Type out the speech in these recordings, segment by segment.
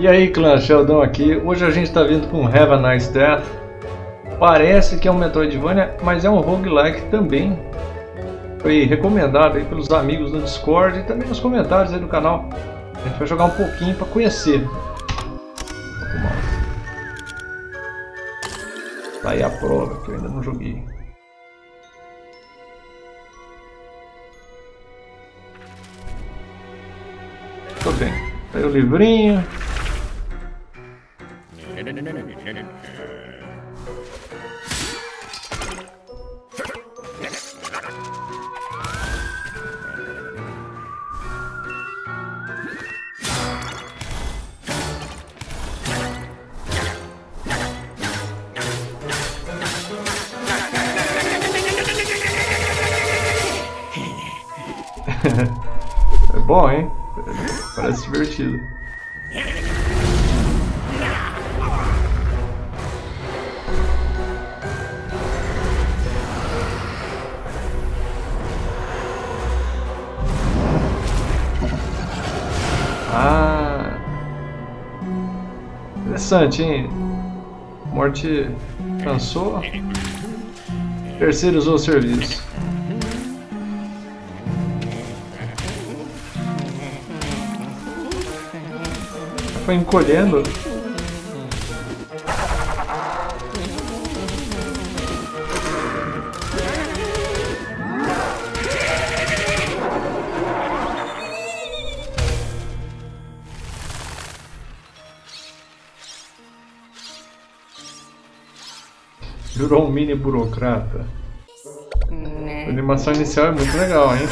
E aí clã, Sheldon aqui. Hoje a gente está vindo com Have a Nice Death. Parece que é um Metroidvania, mas é um roguelike também. Foi recomendado aí pelos amigos do Discord e também nos comentários aí do canal. A gente vai jogar um pouquinho para conhecer. Tá aí a prova que eu ainda não joguei. Tô bem. Tá aí o livrinho. é bom, hein? Parece divertido. Interessante, hein? Morte cansou. Terceiro usou o serviço. Foi encolhendo. Um mini burocrata. A animação inicial é muito legal, hein?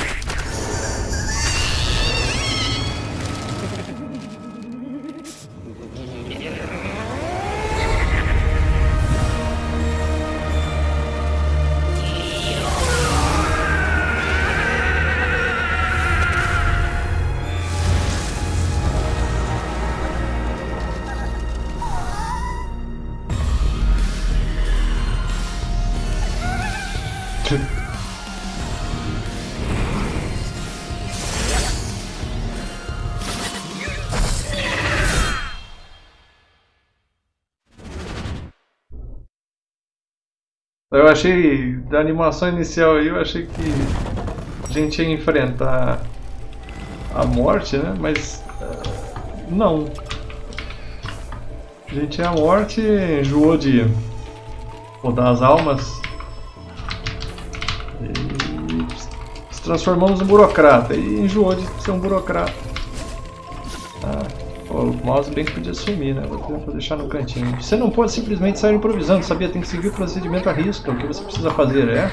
Eu achei, da animação inicial aí, eu achei que a gente ia enfrentar a morte, né? Mas uh, não. A gente a morte enjoou de rodar as almas transformamos em burocrata e enjoou de ser um burocrata. Ah. O mouse bem que podia sumir, né? Vou deixar no cantinho. Você não pode simplesmente sair improvisando, sabia? Tem que seguir o procedimento à risca. O que você precisa fazer é...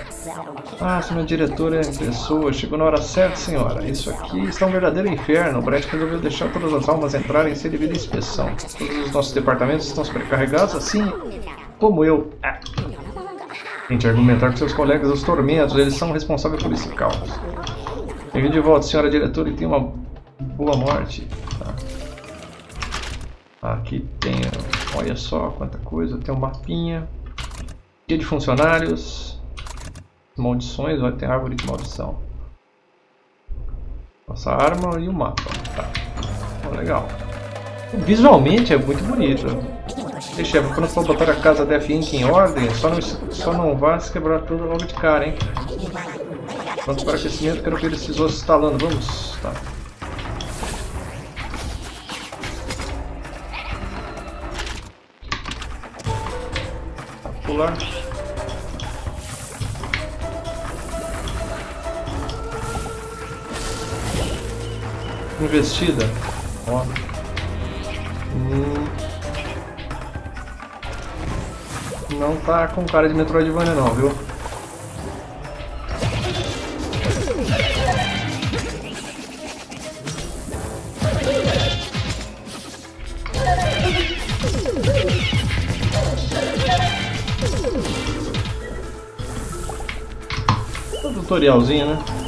Ah, senhor diretor é pessoa. Chegou na hora certa, senhora. Isso aqui está um verdadeiro inferno. O Brett resolveu deixar todas as almas entrarem sem devida inspeção. Todos os nossos departamentos estão sobrecarregados, assim como eu. Ah. Tente argumentar com seus colegas os tormentos. Eles são responsáveis por esse caos. Bem-vindo de volta, senhora diretora, e tenha uma boa morte. Tá. Aqui tem, olha só quanta coisa, tem um mapinha. Dia de funcionários. Maldições, vai ter árvore de maldição. Nossa arma e o mapa. Tá. Oh, legal. Visualmente é muito bonito. Deixa, quando for botar a casa da Inc. em ordem, só não, só não vá se quebrar tudo logo de cara, hein? Pronto para aquecimento, quero ver esses ossos instalando. Vamos. Tá. pular. Investida. Ó. Não tá com cara de Metroidvania não, viu? tutorialzinho, né?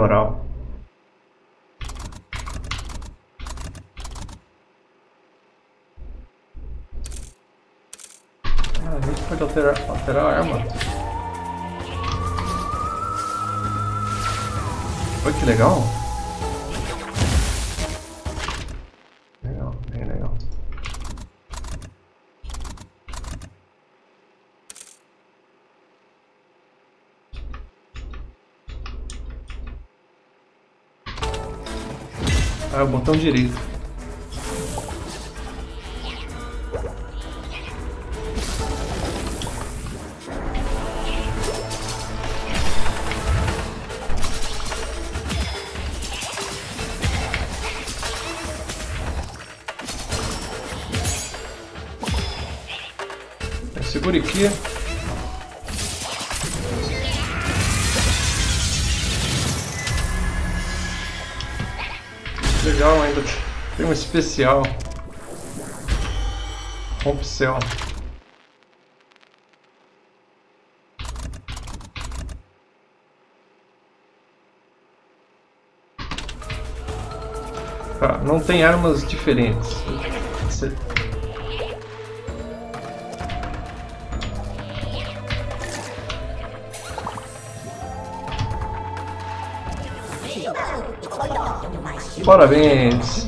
Oral. Ah, a gente pode alterar, alterar a arma. Olha que. Legal, Ah, o botão direito. Segure aqui. Legal ainda. Tem um especial. Rompe céu. Tá, não tem armas diferentes. Parabéns!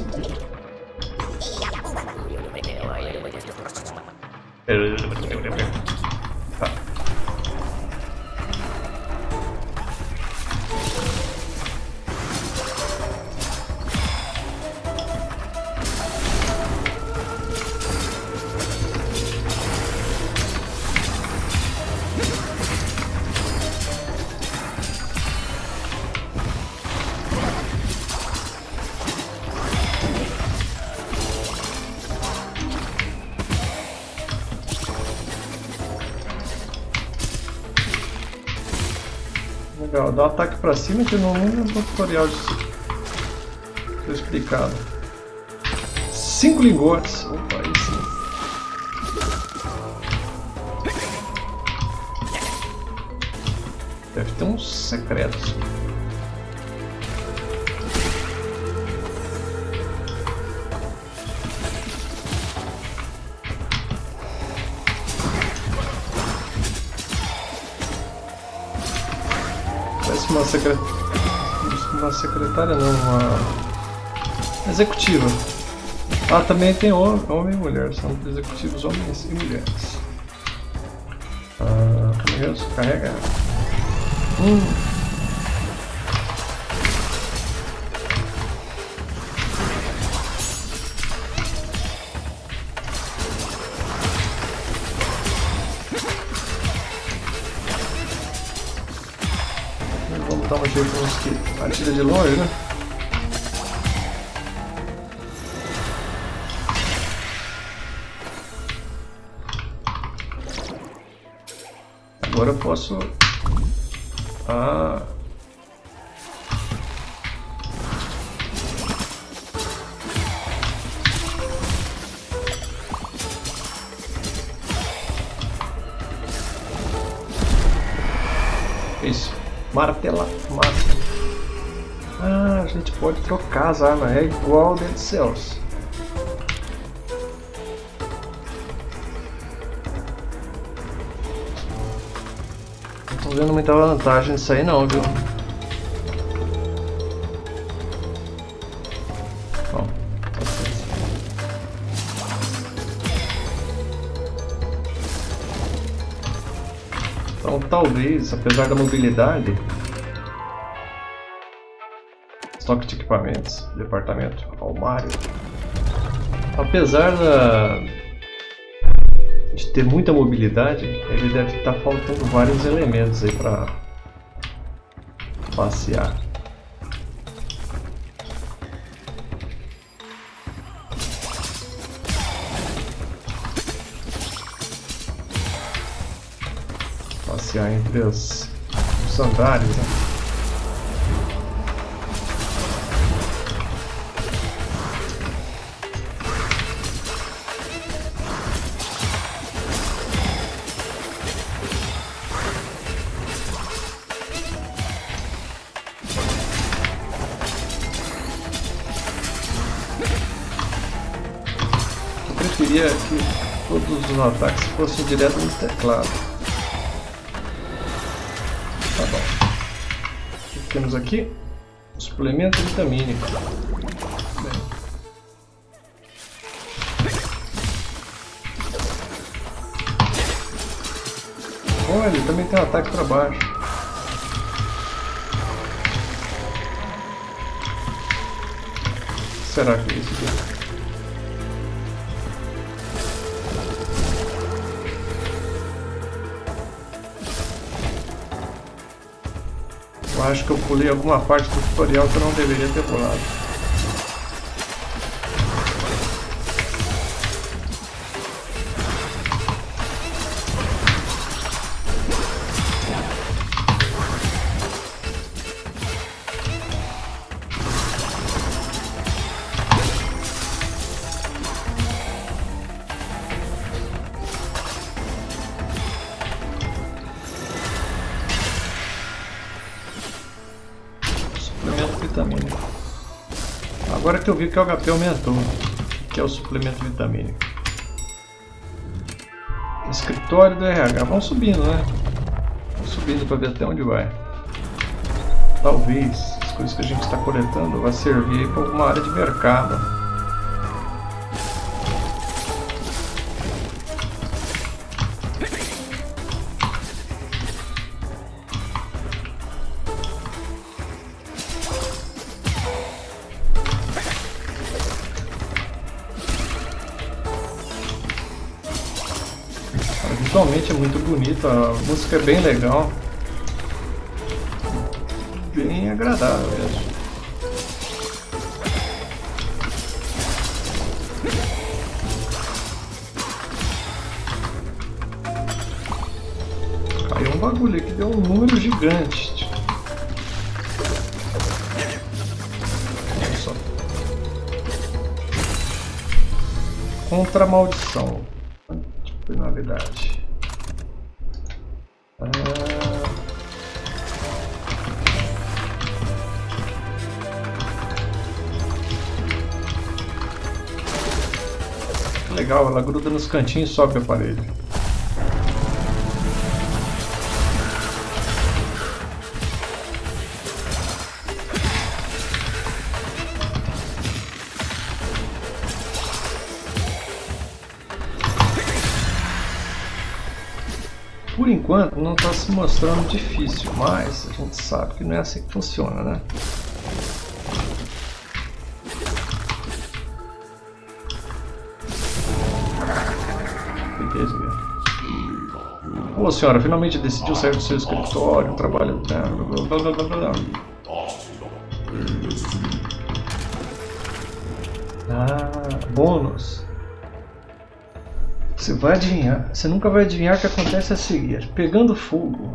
Legal, dá um ataque pra cima que não lembro do tutorial disso. Foi explicado. Cinco lingotes. Opa, aí sim. Deve ter uns secretos. Uma secretária. Uma secretária não, uma. Executiva. Ah, também tem homem, e mulher. São executivos homens e mulheres. Ah, Deus, carrega. Hum. Nos que atira de longe, né? Agora eu posso. Ah. Martela. Massa. Ah, a gente pode trocar as armas. É igual Dead Cells. Não tô vendo muita vantagem nisso aí não, viu? Talvez, apesar da mobilidade, estoque de equipamentos, departamento, armário, apesar da, de ter muita mobilidade, ele deve estar faltando vários elementos aí para passear. Entre os, os andares, né? Eu preferia que todos os ataques fossem direto no teclado. Tá bom. O que temos aqui? Suplemento vitamínico. Bem. Olha, ele também tem um ataque para baixo. será que é isso aqui? Eu acho que eu pulei alguma parte do tutorial que eu não deveria ter pulado. Que eu vi que o HP aumentou, que é o suplemento vitamínico. Escritório do RH. Vamos subindo, né? Vamos subindo para ver até onde vai. Talvez as coisas que a gente está coletando vá servir para alguma área de mercado. Visualmente é muito bonito, a música é bem legal. Bem agradável mesmo. Caiu um bagulho aqui, deu um número gigante. Olha só. Contra a maldição. Legal, ela gruda nos cantinhos e sobe o aparelho. Se mostrando difícil, mas a gente sabe que não é assim que funciona, né? Pô, senhora, finalmente decidiu sair do seu escritório, trabalho. Ah, bônus. Você vai adivinhar. Você nunca vai adivinhar o que acontece a seguir. Pegando fogo.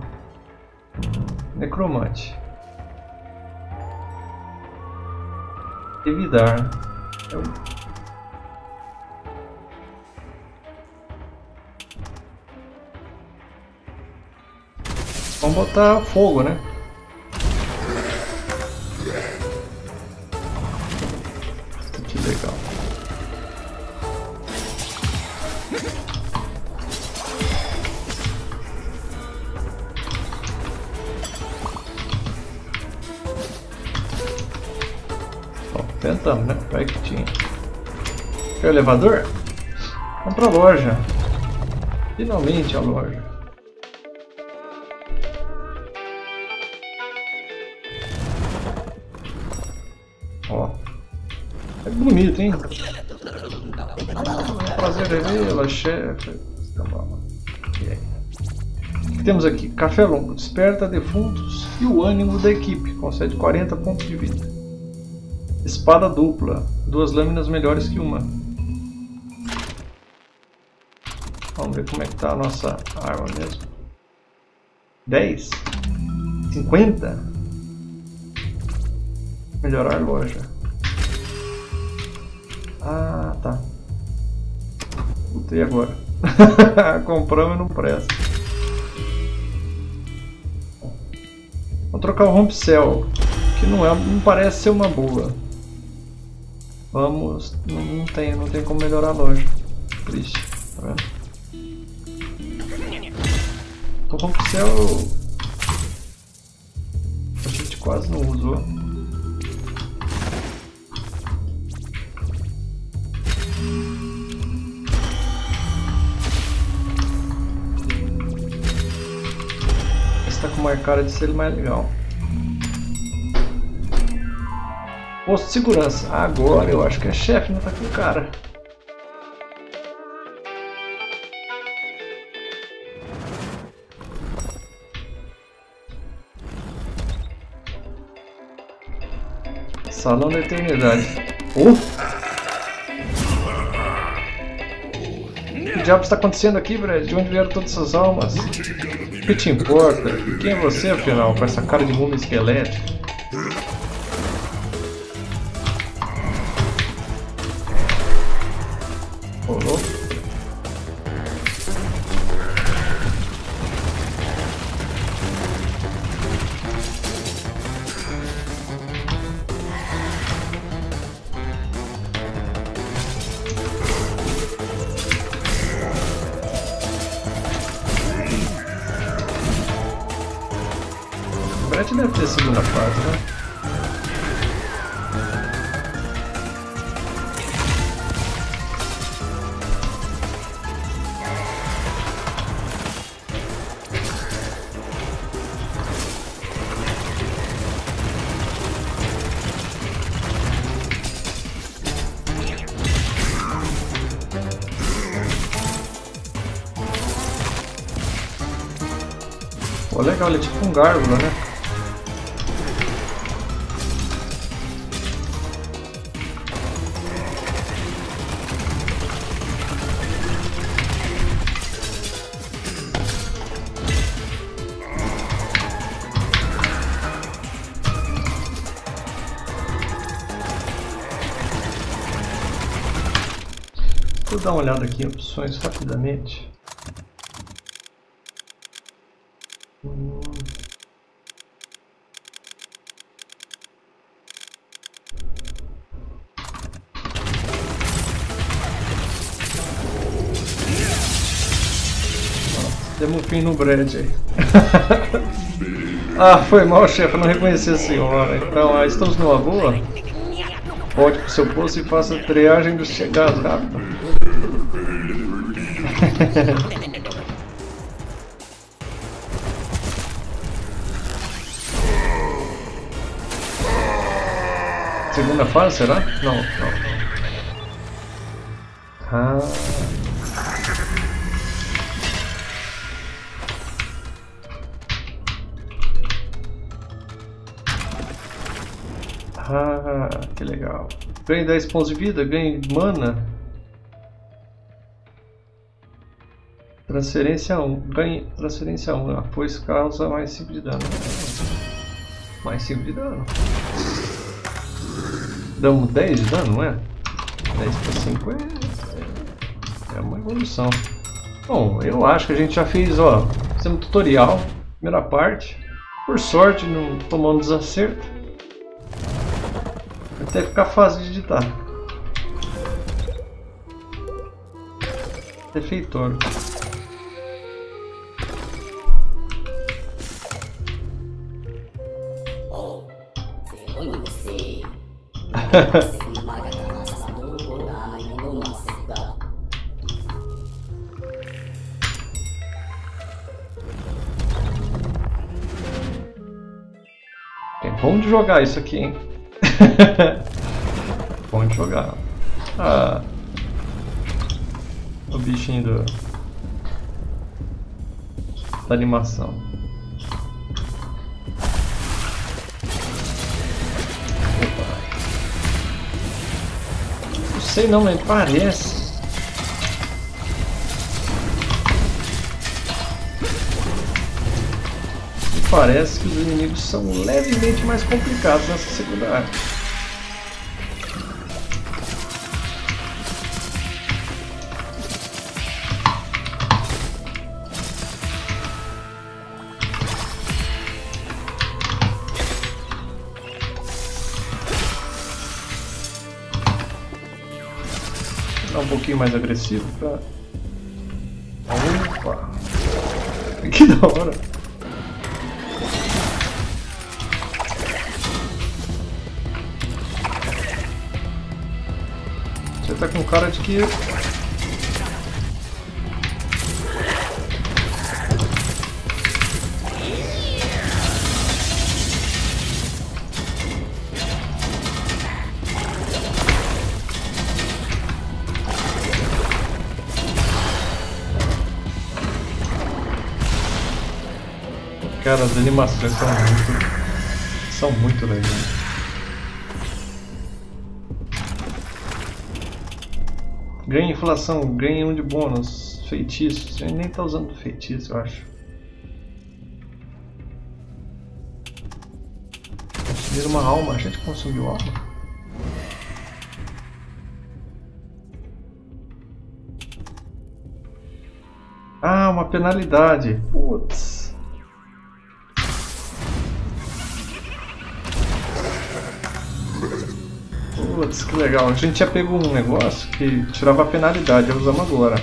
Necromante. Evitar. É o Vamos botar fogo, né? Tentamos, né? Vai que tinha. Quer o elevador? Vamos pra loja. Finalmente a loja. bonito, hein? Prazer revê-la, chefe. Temos aqui Café Longo, desperta defuntos e o ânimo da equipe, concede 40 pontos de vida. Espada dupla, duas lâminas melhores que uma. Vamos ver como é que tá a nossa arma mesmo. 10? 50? Melhorar loja. Ah, tá. Botei agora. Compramos e não presta. Vou trocar o Rompcel, que não, é, não parece ser uma boa. Vamos, não, não tem, não tem como melhorar a loja. Triste, tá vendo? Tô com o pincel... A gente quase não usou. Esse tá com uma cara de ser mais legal. Posto de segurança. Agora eu acho que é chefe, não tá com cara. Salão da Eternidade. O que diabo está acontecendo aqui, Brad? De onde vieram todas essas almas? O que te importa? Quem é você, afinal, com essa cara de múmia esquelética? Deve ter segunda fase, né? Pô, legal, é tipo um gárgula, né? Dar uma olhada aqui em opções rapidamente. Demos um fim no Brad aí. ah, foi mal, chefe, não reconheci a senhora. Então, ah, estamos numa boa? Volte para o seu posto e faça a triagem dos chegados rápido. Segunda fase, será? Não, não. Ah. Que legal. Ganhe 10 pontos de vida, ganhe mana. Transferência 1. Ganhe transferência 1. Apoio causa mais 5 de dano. Mais 5 de dano. Damos 10 de dano, não é? 10 para 5 é, é uma evolução. Bom, eu acho que a gente já fez, ó, fizemos tutorial, primeira parte. Por sorte, não tomamos desacerto. Até ficar fácil de editar. Defeitor. é bom de jogar isso aqui, hein? bom de jogar. Ah, o bichinho do, da animação. sei não, mas parece. Parece que os inimigos são levemente mais complicados nessa segunda arte. um pouquinho mais agressivo pra... Opa! Que da hora. Você tá com cara de que Cara, as animações são muito. são muito legais. Ganha inflação, ganha um de bônus, feitiços. A gente nem tá usando feitiço, eu acho. Consumir uma alma, a gente consumiu alma. Ah, uma penalidade. Putz. Legal. A gente já pegou um negócio que tirava a penalidade, usamos agora.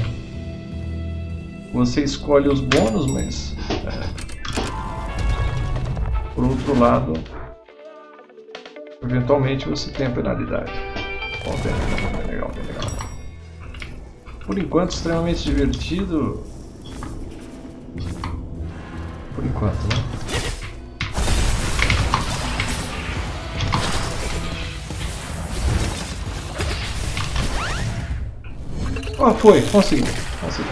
Você escolhe os bônus, mas... É, por outro lado, eventualmente você tem a penalidade. Bom, bem, bem legal, bem legal. Por enquanto, extremamente divertido. Por enquanto, né? Oh, foi, consegui, consegui.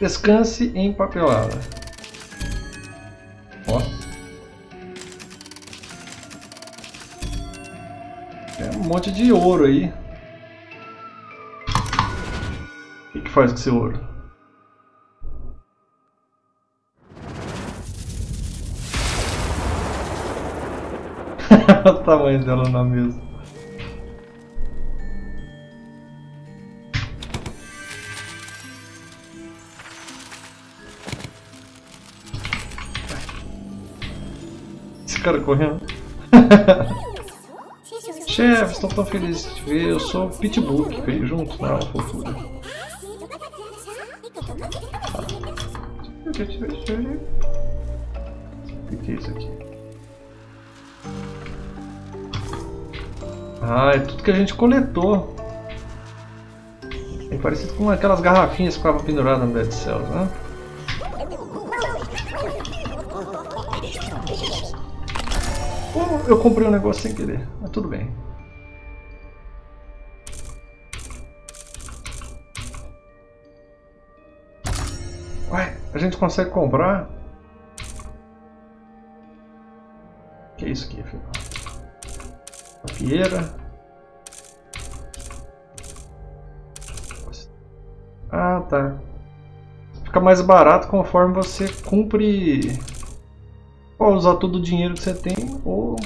Descanse em papelada. Ó. Tem um monte de ouro aí. O que, que faz com esse ouro? o tamanho dela na mesa. Cara correndo. Chefe, estou tão feliz de te ver. Eu sou o Pitbull que veio junto. Não, fofura. O que é isso aqui? Ah, é tudo que a gente coletou. É parecido com aquelas garrafinhas que ficavam penduradas no Dead Cells, né? Eu comprei um negócio sem querer, mas tudo bem. Ué, a gente consegue comprar? que é isso aqui, filho? Papieira. Ah, tá. Fica mais barato conforme você cumpre ou usar todo o dinheiro que você tem, ou,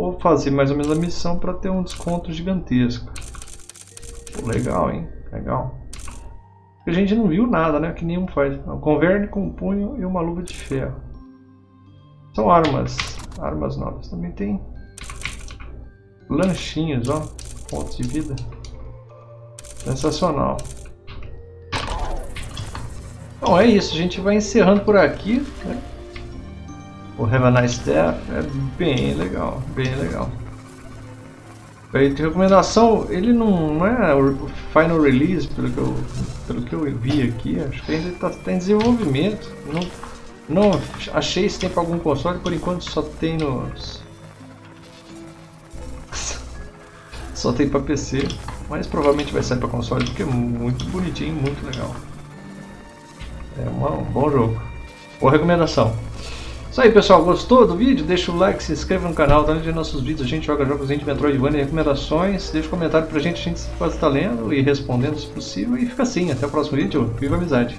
ou fazer mais ou menos a missão para ter um desconto gigantesco. Pô, legal, hein? Legal. A gente não viu nada, né? Que nenhum faz. Converne com um punho e uma luva de ferro. São armas. Armas novas. Também tem lanchinhos, ó. Pontos de vida. Sensacional. Bom, é isso. A gente vai encerrando por aqui. Né? O Have a Nice Death é bem legal, bem legal. De recomendação, ele não, é o final release, pelo que eu, pelo que eu vi aqui. Acho que ainda está tá em desenvolvimento. Não, não achei se tem para algum console, por enquanto só tem nos. só tem para PC, mas provavelmente vai sair para console porque é muito bonitinho, muito legal. É um bom jogo. Boa recomendação. Isso aí pessoal, gostou do vídeo? Deixa o like, se inscreva no canal, tá de nossos vídeos, a gente joga jogos de Metroidvania e recomendações, deixa um comentário pra gente, a gente pode estar lendo e respondendo se possível, e fica assim, até o próximo vídeo, viva a amizade!